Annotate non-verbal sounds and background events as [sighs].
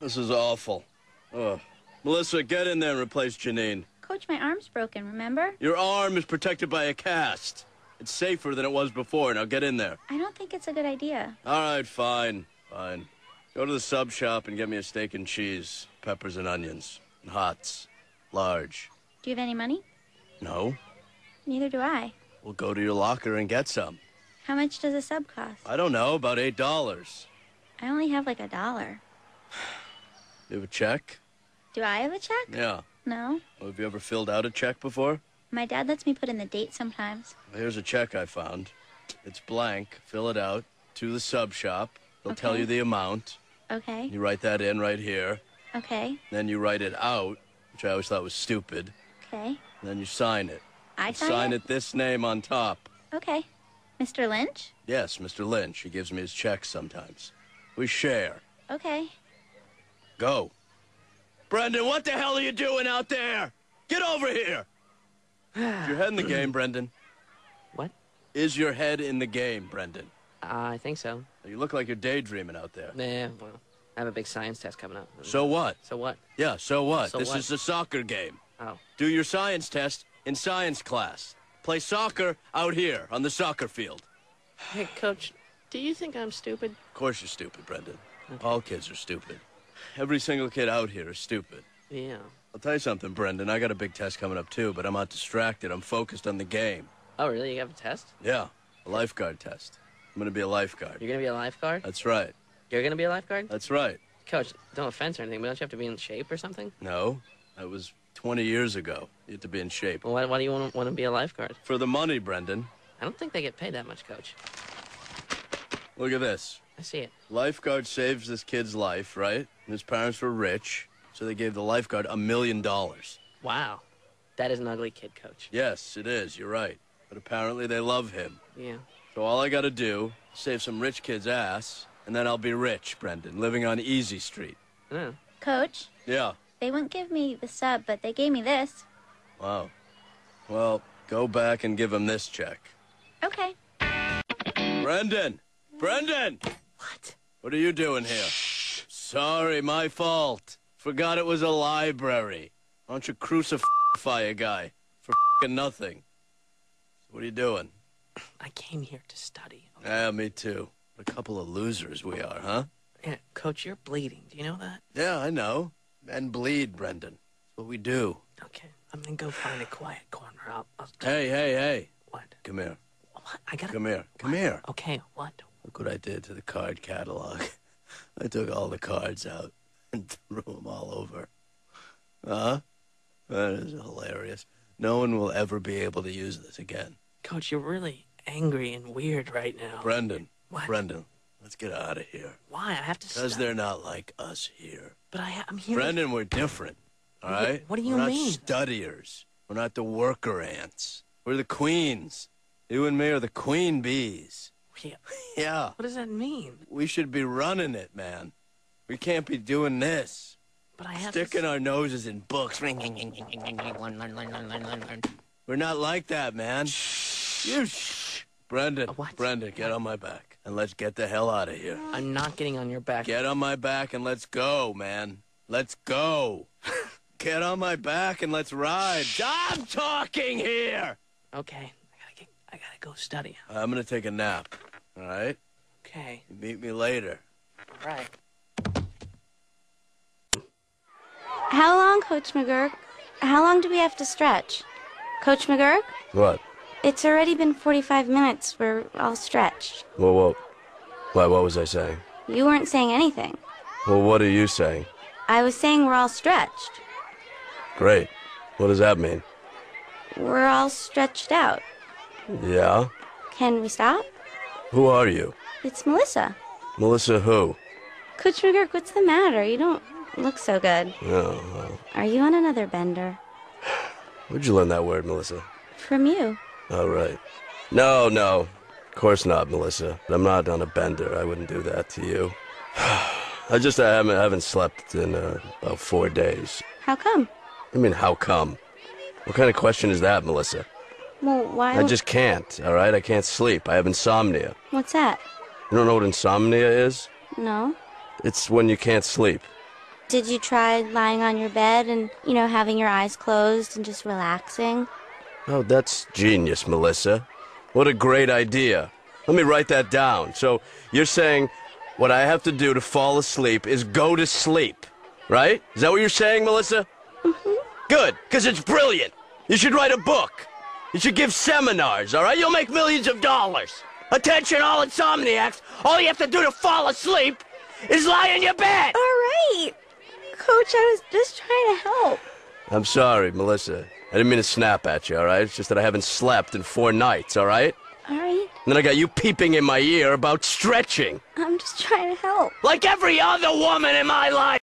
This is awful. Ugh. Melissa, get in there and replace Janine. Coach, my arm's broken, remember? Your arm is protected by a cast. It's safer than it was before. Now get in there. I don't think it's a good idea. All right, fine. Fine. Go to the sub shop and get me a steak and cheese, peppers and onions, and hots. Large. Do you have any money? No? Neither do I. We'll go to your locker and get some. How much does a sub cost? I don't know, about eight dollars. I only have like a dollar. You have a check? Do I have a check? Yeah. No. Well, have you ever filled out a check before? My dad lets me put in the date sometimes. Well, here's a check I found. It's blank. Fill it out to the sub shop. They'll tell you the amount. Okay. You write that in right here. Okay. Then you write it out, which I always thought was stupid. Okay. Then you sign it. I You sign, sign it? it this name on top. Okay. Mr. Lynch? Yes, Mr. Lynch. He gives me his checks sometimes. We share. Okay. Go. Brendan, what the hell are you doing out there? Get over here. [sighs] Is your head in the game, Brendan? What? Is your head in the game, Brendan? Uh, I think so. You look like you're daydreaming out there. Nah, well, I have a big science test coming up. So what? So what? Yeah, so what? So this what? is a soccer game. Oh. Do your science test in science class. Play soccer out here on the soccer field. Hey, coach, do you think I'm stupid? Of course you're stupid, Brendan. All kids are stupid. Every single kid out here is stupid. Yeah. I'll tell you something, Brendan. I got a big test coming up too, but I'm not distracted. I'm focused on the game. Oh, really? You have a test? Yeah, a lifeguard test. I'm gonna be a lifeguard. You're gonna be a lifeguard? That's right. You're gonna be a lifeguard? That's right. Coach, don't offense or anything, but don't you have to be in shape or something? No, that was 20 years ago. You have to be in shape. Well, why, why do you want to, want to be a lifeguard? For the money, Brendan. I don't think they get paid that much, coach. Look at this. I see it. Lifeguard saves this kid's life, right? And his parents were rich, so they gave the lifeguard a million dollars. Wow. That is an ugly kid, coach. Yes, it is. You're right. But apparently they love him. Yeah. So all I gotta do, save some rich kid's ass, and then I'll be rich, Brendan, living on Easy Street. Yeah. Coach, Yeah. they wouldn't give me the sub, but they gave me this. Wow. Well, go back and give him this check. Okay. Brendan! Brendan! What? What are you doing here? Sorry, my fault. Forgot it was a library. Why don't you crucify a guy for fing nothing? What are you doing? I came here to study. Yeah, me too. What a couple of losers we are, huh? Yeah, coach, you're bleeding. Do you know that? Yeah, I know. Men bleed, Brendan. That's what we do. Okay. I'm gonna go find a quiet corner. I'll. I'll Hey, hey, hey. What? Come here. What? I gotta. Come here. Come here. Okay. What? Look what I did to the card catalog. [laughs] I took all the cards out and threw them all over. Huh? That is hilarious. No one will ever be able to use this again. Coach, you're really angry and weird right now. Brendan. What? Brendan, let's get out of here. Why? I have to. Because they're not like us here. But I, I'm here. Brendan, we're different. All right? What- do you we're mean? not studiers. We're not the worker ants. We're the queens. You and me are the queen bees. Yeah. Yeah. What does that mean? We should be running it, man. We can't be doing this. But I have Sticking our noses in books. We're not like that, man. You shh. Brendan, Uh, what? Brendan, get on my back and let's get the hell out of here. I'm not getting on your back. Get on my back and let's go, man. Let's go. get on my back and let's ride. I'm talking here. Okay. I gotta get. I gotta go study. I'm gonna take a nap. All right. Okay. Meet me later. All right. How long, Coach McGuirk? How long do we have to stretch? Coach McGuirk? What? It's already been 45 minutes. We're all stretched. Whoa, whoa. Why? What was I saying? You weren't saying anything. Well, what are you saying? I was saying we're all stretched. Great. What does that mean? We're all stretched out. Yeah. Can we stop? Who are you? It's Melissa. Melissa who? Coach McGuirk, what's the matter? You don't look so good. Oh, well. Are you on another bender? Where'd you learn that word, Melissa? From you. All right. No, no. Of course not, Melissa. I'm not on a bender. I wouldn't do that to you. [sighs] I just I haven't, I haven't slept in uh, about four days. How come? I mean, how come? What kind of question is that, Melissa? Well, why? I just can't, all right? I can't sleep. I have insomnia. What's that? You don't know what insomnia is? No. It's when you can't sleep. Did you try lying on your bed and, you know, having your eyes closed and just relaxing? Oh, that's genius, Melissa. What a great idea. Let me write that down. So, you're saying what I have to do to fall asleep is go to sleep, right? Is that what you're saying, Melissa? Mm-hmm. Good, because it's brilliant. You should write a book. You should give seminars, all right? You'll make millions of dollars. Attention, all insomniacs. All you have to do to fall asleep is lie in your bed. All right. Coach, I was just trying to help. I'm sorry, Melissa. I didn't mean to snap at you, all right? It's just that I haven't slept in four nights, all right? All right. And then I got you peeping in my ear about stretching. I'm just trying to help. Like every other woman in my life.